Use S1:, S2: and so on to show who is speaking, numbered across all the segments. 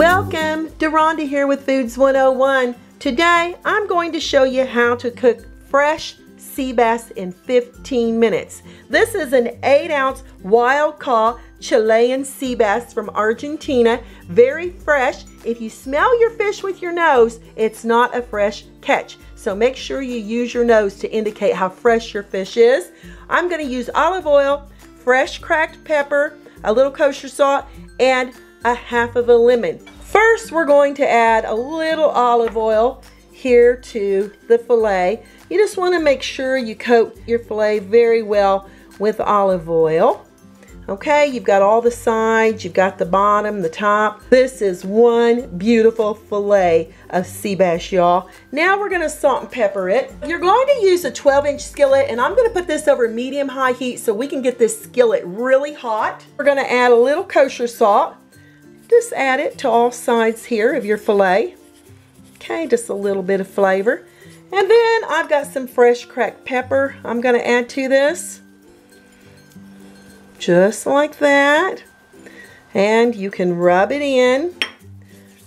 S1: Welcome, Deronda here with Foods 101. Today, I'm going to show you how to cook fresh sea bass in 15 minutes. This is an 8 ounce wild caught Chilean sea bass from Argentina. Very fresh. If you smell your fish with your nose, it's not a fresh catch. So make sure you use your nose to indicate how fresh your fish is. I'm going to use olive oil, fresh cracked pepper, a little kosher salt, and a half of a lemon. First, we're going to add a little olive oil here to the filet. You just want to make sure you coat your filet very well with olive oil. Okay, you've got all the sides, you've got the bottom, the top. This is one beautiful filet of sea bass, y'all. Now we're gonna salt and pepper it. You're going to use a 12 inch skillet and I'm gonna put this over medium high heat so we can get this skillet really hot. We're gonna add a little kosher salt. Just add it to all sides here of your filet. Okay, just a little bit of flavor. And then I've got some fresh cracked pepper I'm gonna add to this just like that. And you can rub it in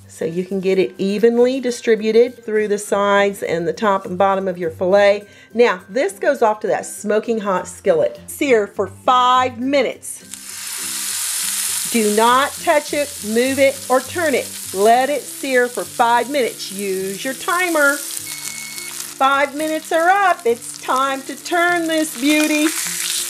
S1: so you can get it evenly distributed through the sides and the top and bottom of your filet. Now, this goes off to that smoking hot skillet. Sear for five minutes. Do not touch it, move it, or turn it. Let it sear for five minutes. Use your timer. Five minutes are up. It's time to turn this beauty.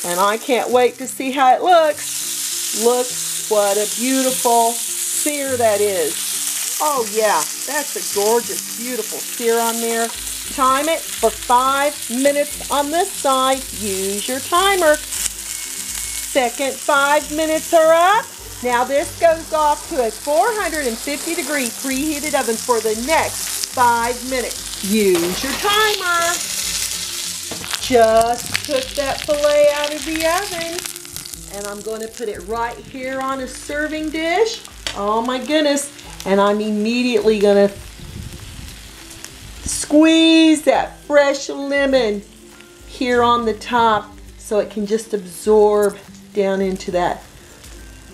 S1: And I can't wait to see how it looks. Look what a beautiful sear that is. Oh yeah, that's a gorgeous, beautiful sear on there. Time it for five minutes on this side. Use your timer. Second five minutes are up. Now this goes off to a 450 degree preheated oven for the next five minutes. Use your timer. Just took that filet out of the oven and I'm going to put it right here on a serving dish. Oh my goodness. And I'm immediately going to squeeze that fresh lemon here on the top so it can just absorb down into that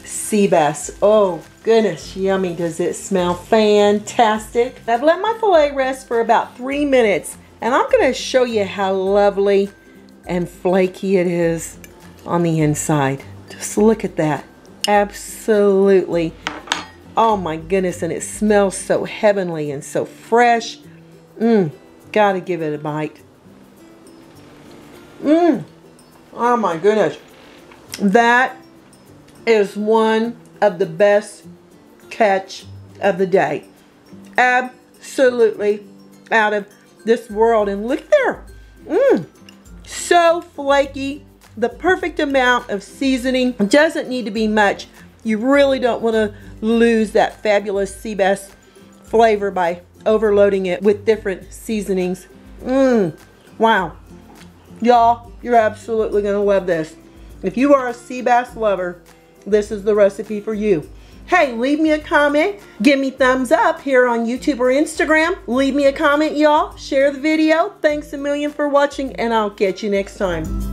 S1: sea bass. Oh goodness, yummy. Does it smell fantastic? I've let my filet rest for about three minutes and I'm to show you how lovely and flaky it is on the inside. Just look at that. Absolutely. Oh my goodness, and it smells so heavenly and so fresh. Mmm, gotta give it a bite. Mmm, oh my goodness. That is one of the best catch of the day. Absolutely out of this world. And look there. Mmm. So flaky. The perfect amount of seasoning. Doesn't need to be much. You really don't want to lose that fabulous sea bass flavor by overloading it with different seasonings. Mmm. Wow. Y'all, you're absolutely going to love this. If you are a sea bass lover, this is the recipe for you. Hey, leave me a comment. Give me thumbs up here on YouTube or Instagram. Leave me a comment, y'all. Share the video. Thanks a million for watching, and I'll catch you next time.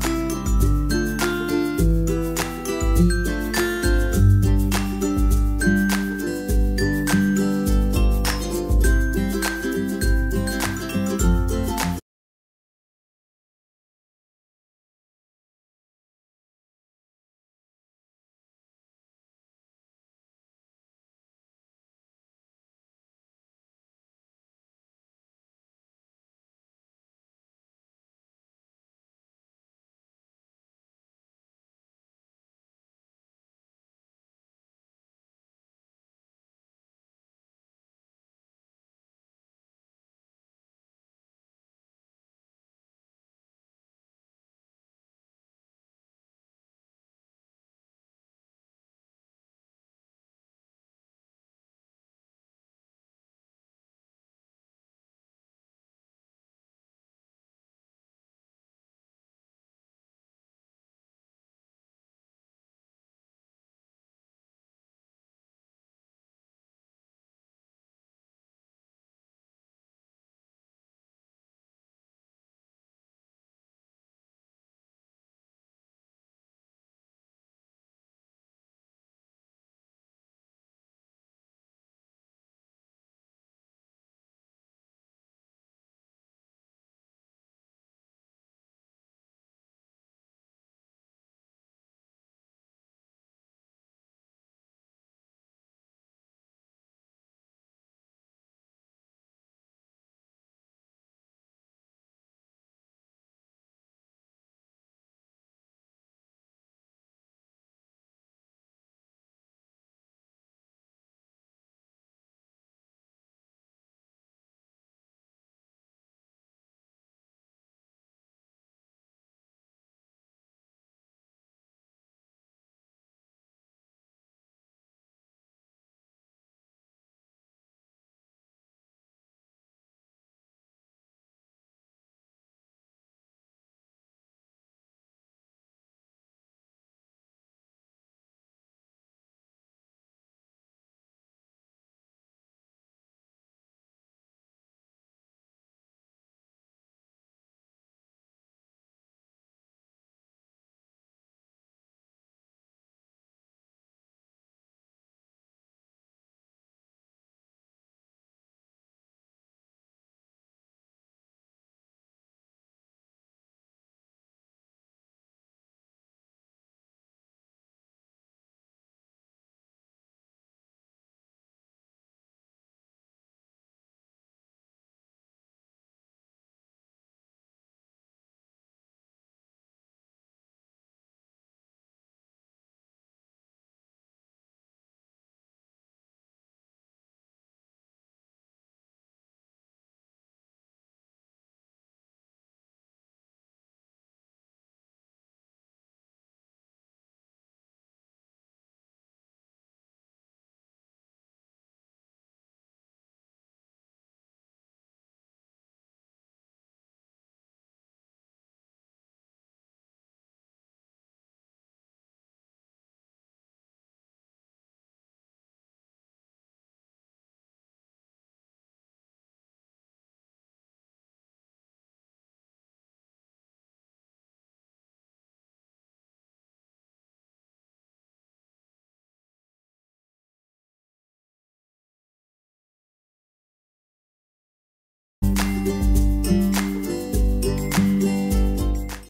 S1: You.